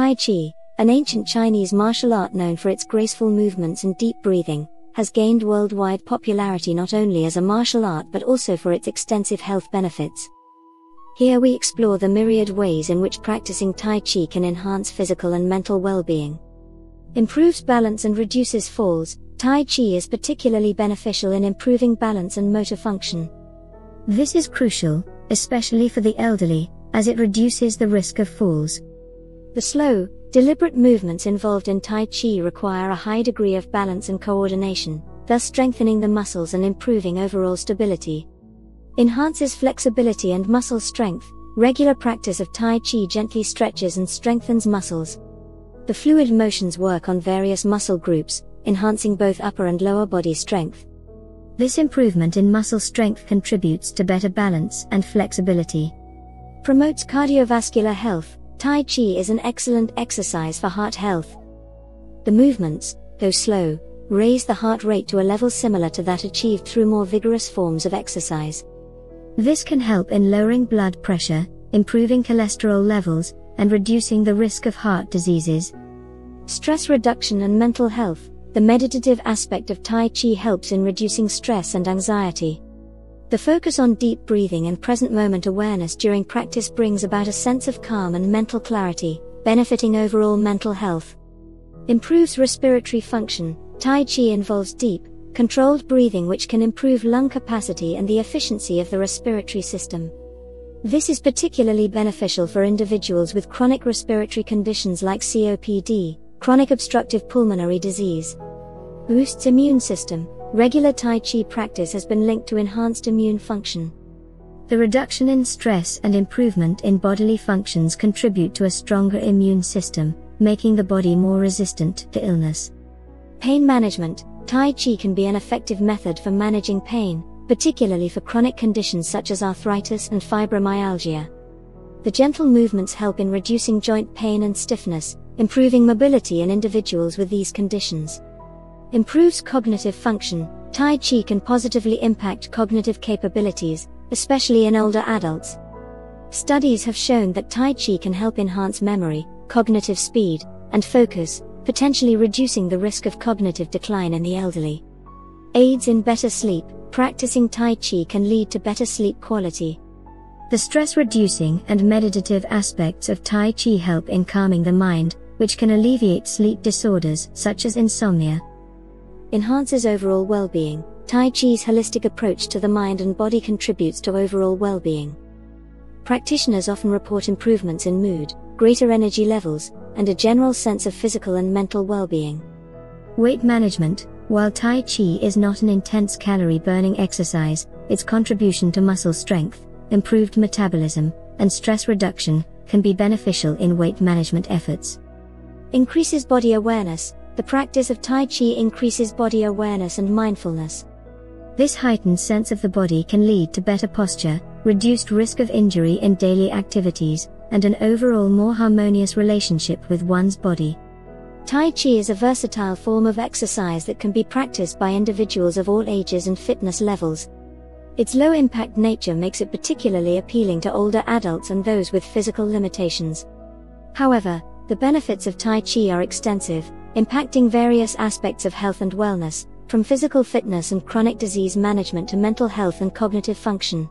Tai Chi, an ancient Chinese martial art known for its graceful movements and deep breathing, has gained worldwide popularity not only as a martial art but also for its extensive health benefits. Here we explore the myriad ways in which practicing Tai Chi can enhance physical and mental well being. Improves balance and reduces falls, Tai Chi is particularly beneficial in improving balance and motor function. This is crucial, especially for the elderly, as it reduces the risk of falls. The slow, deliberate movements involved in Tai Chi require a high degree of balance and coordination, thus strengthening the muscles and improving overall stability. Enhances flexibility and muscle strength. Regular practice of Tai Chi gently stretches and strengthens muscles. The fluid motions work on various muscle groups, enhancing both upper and lower body strength. This improvement in muscle strength contributes to better balance and flexibility. Promotes cardiovascular health. Tai Chi is an excellent exercise for heart health. The movements, though slow, raise the heart rate to a level similar to that achieved through more vigorous forms of exercise. This can help in lowering blood pressure, improving cholesterol levels, and reducing the risk of heart diseases. Stress reduction and mental health. The meditative aspect of Tai Chi helps in reducing stress and anxiety. The focus on deep breathing and present moment awareness during practice brings about a sense of calm and mental clarity, benefiting overall mental health. Improves respiratory function. Tai Chi involves deep, controlled breathing which can improve lung capacity and the efficiency of the respiratory system. This is particularly beneficial for individuals with chronic respiratory conditions like COPD, chronic obstructive pulmonary disease. Boosts immune system. Regular Tai Chi practice has been linked to enhanced immune function. The reduction in stress and improvement in bodily functions contribute to a stronger immune system, making the body more resistant to illness. Pain management Tai Chi can be an effective method for managing pain, particularly for chronic conditions such as arthritis and fibromyalgia. The gentle movements help in reducing joint pain and stiffness, improving mobility in individuals with these conditions. Improves cognitive function. Tai Chi can positively impact cognitive capabilities, especially in older adults. Studies have shown that Tai Chi can help enhance memory, cognitive speed, and focus, potentially reducing the risk of cognitive decline in the elderly. Aids in better sleep. Practicing Tai Chi can lead to better sleep quality. The stress reducing and meditative aspects of Tai Chi help in calming the mind, which can alleviate sleep disorders such as insomnia enhances overall well being. Tai Chi's holistic approach to the mind and body contributes to overall well being. Practitioners often report improvements in mood, greater energy levels, and a general sense of physical and mental well being. Weight management While Tai Chi is not an intense calorie burning exercise, its contribution to muscle strength, improved metabolism, and stress reduction can be beneficial in weight management efforts. Increases body awareness the practice of Tai Chi increases body awareness and mindfulness. This heightened sense of the body can lead to better posture, reduced risk of injury in daily activities, and an overall more harmonious relationship with one's body. Tai Chi is a versatile form of exercise that can be practiced by individuals of all ages and fitness levels. Its low impact nature makes it particularly appealing to older adults and those with physical limitations. However, the benefits of Tai Chi are extensive, impacting various aspects of health and wellness, from physical fitness and chronic disease management to mental health and cognitive function.